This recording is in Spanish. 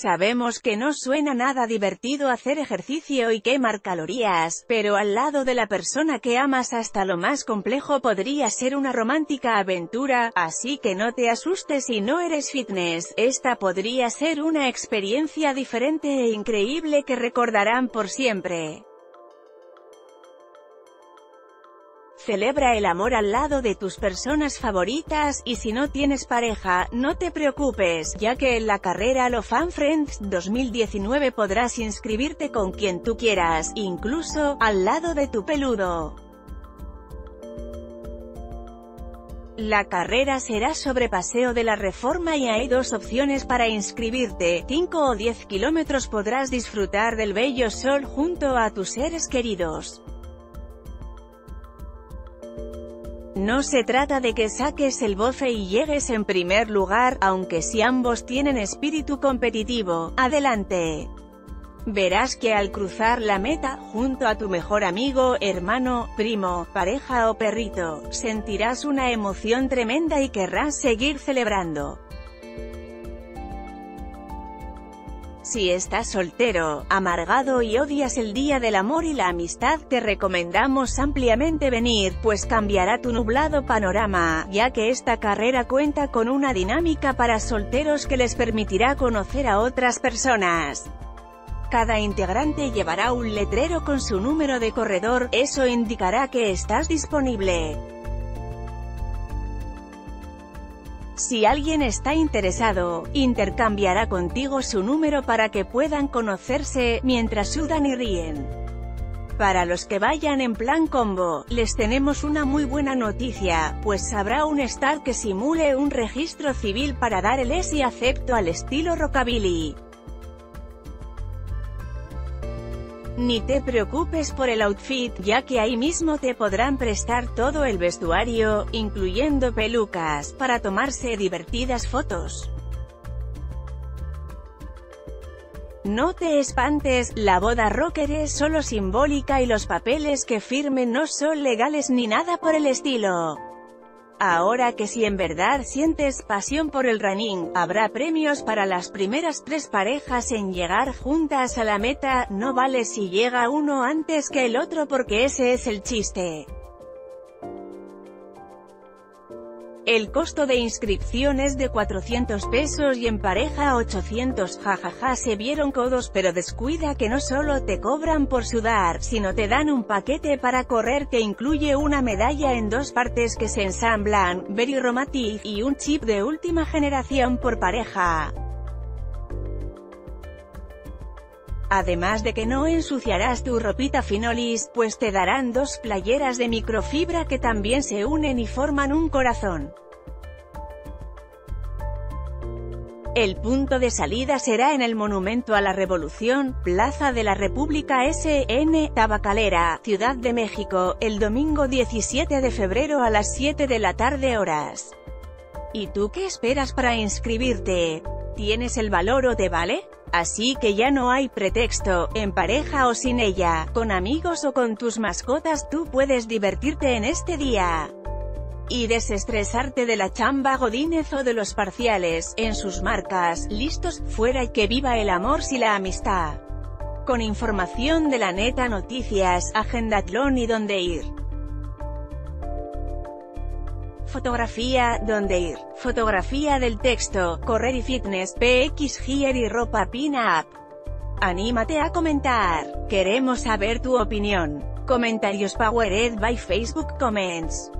Sabemos que no suena nada divertido hacer ejercicio y quemar calorías, pero al lado de la persona que amas hasta lo más complejo podría ser una romántica aventura, así que no te asustes si no eres fitness, esta podría ser una experiencia diferente e increíble que recordarán por siempre. Celebra el amor al lado de tus personas favoritas, y si no tienes pareja, no te preocupes, ya que en la carrera Lo Fan Friends 2019 podrás inscribirte con quien tú quieras, incluso, al lado de tu peludo. La carrera será sobre Paseo de la Reforma y hay dos opciones para inscribirte, 5 o 10 kilómetros podrás disfrutar del bello sol junto a tus seres queridos. No se trata de que saques el bofe y llegues en primer lugar, aunque si ambos tienen espíritu competitivo, adelante. Verás que al cruzar la meta, junto a tu mejor amigo, hermano, primo, pareja o perrito, sentirás una emoción tremenda y querrás seguir celebrando. Si estás soltero, amargado y odias el día del amor y la amistad, te recomendamos ampliamente venir, pues cambiará tu nublado panorama, ya que esta carrera cuenta con una dinámica para solteros que les permitirá conocer a otras personas. Cada integrante llevará un letrero con su número de corredor, eso indicará que estás disponible. Si alguien está interesado, intercambiará contigo su número para que puedan conocerse, mientras sudan y ríen. Para los que vayan en plan combo, les tenemos una muy buena noticia, pues habrá un star que simule un registro civil para dar el es y acepto al estilo rockabilly. Ni te preocupes por el outfit, ya que ahí mismo te podrán prestar todo el vestuario, incluyendo pelucas, para tomarse divertidas fotos. No te espantes, la boda rocker es solo simbólica y los papeles que firmen no son legales ni nada por el estilo. Ahora que si en verdad sientes pasión por el running, habrá premios para las primeras tres parejas en llegar juntas a la meta, no vale si llega uno antes que el otro porque ese es el chiste. El costo de inscripción es de 400 pesos y en pareja 800 jajaja se vieron codos pero descuida que no solo te cobran por sudar, sino te dan un paquete para correr que incluye una medalla en dos partes que se ensamblan, very romantic, y un chip de última generación por pareja. Además de que no ensuciarás tu ropita finolis, pues te darán dos playeras de microfibra que también se unen y forman un corazón. El punto de salida será en el Monumento a la Revolución, Plaza de la República S.N. Tabacalera, Ciudad de México, el domingo 17 de febrero a las 7 de la tarde horas. ¿Y tú qué esperas para inscribirte? ¿Tienes el valor o te vale? Así que ya no hay pretexto, en pareja o sin ella, con amigos o con tus mascotas tú puedes divertirte en este día. Y desestresarte de la chamba godínez o de los parciales, en sus marcas, listos, fuera y que viva el amor y la amistad. Con información de la neta noticias, agendatlón y dónde ir. Fotografía, dónde ir. Fotografía del texto, correr y fitness, PX Gear y ropa pin-up. Anímate a comentar. Queremos saber tu opinión. Comentarios Powered by Facebook Comments.